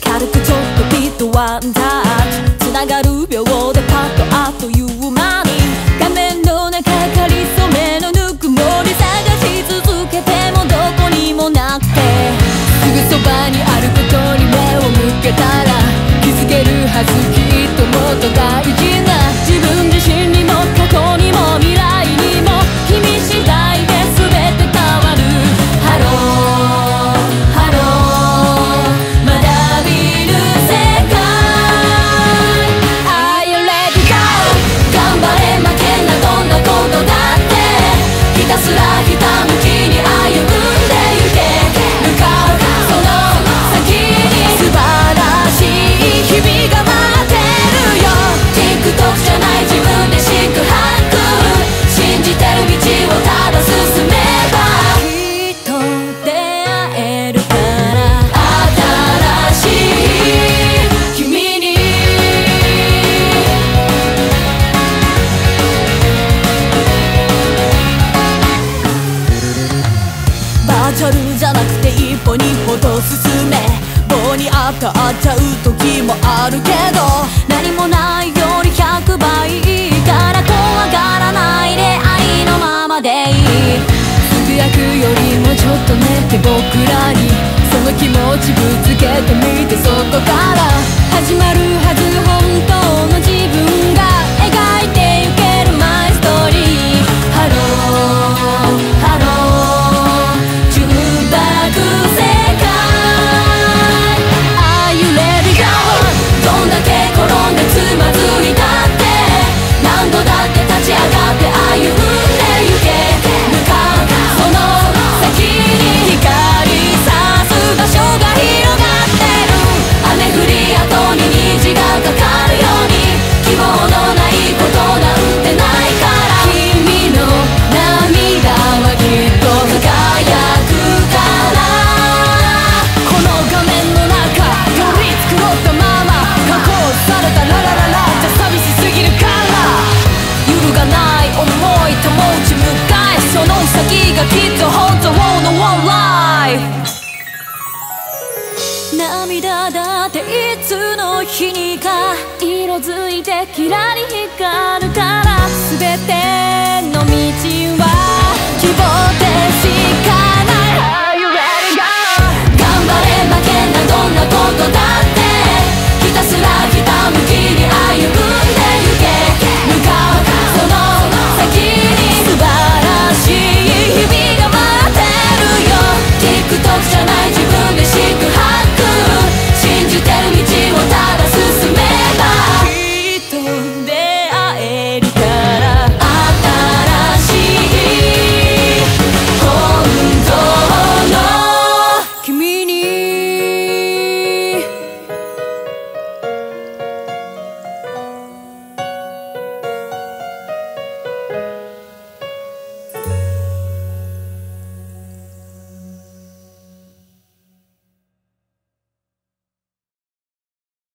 軽くちょっとピッとワンタッチ。つながる秒でパッとあっという間に。画面の中かりそめのぬくもり探し続けてもどこにもなくて。すぐそばにあることに目を向けたら気づけるはずきっともっと大事なチャルじゃなくて一歩二歩と進め棒に当たっちゃう時もあるけど何もないより100倍いいから怖がらないで愛のままでいいつぶやくよりもちょっとねって僕らにその気持ちぶつけてみてそこからがきっと本当の One Life 涙だっていつの日にか色づいてキラリ光る